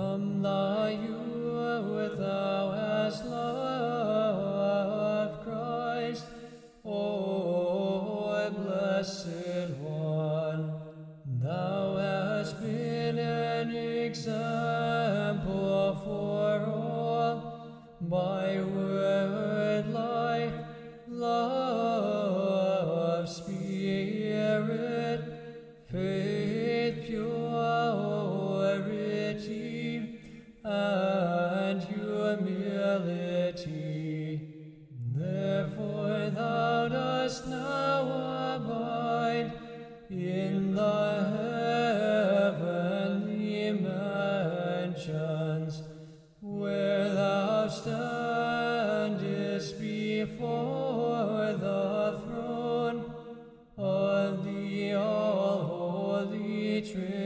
From the youth thou hast loved Christ, O blessed one. Thou hast been an example for all by and humility. Therefore thou dost now abide in the heavenly mansions, where thou standest before the throne of the all-holy Trinity.